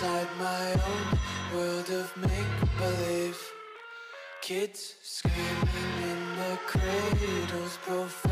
inside my own world of make-believe. Kids screaming in the cradles, profound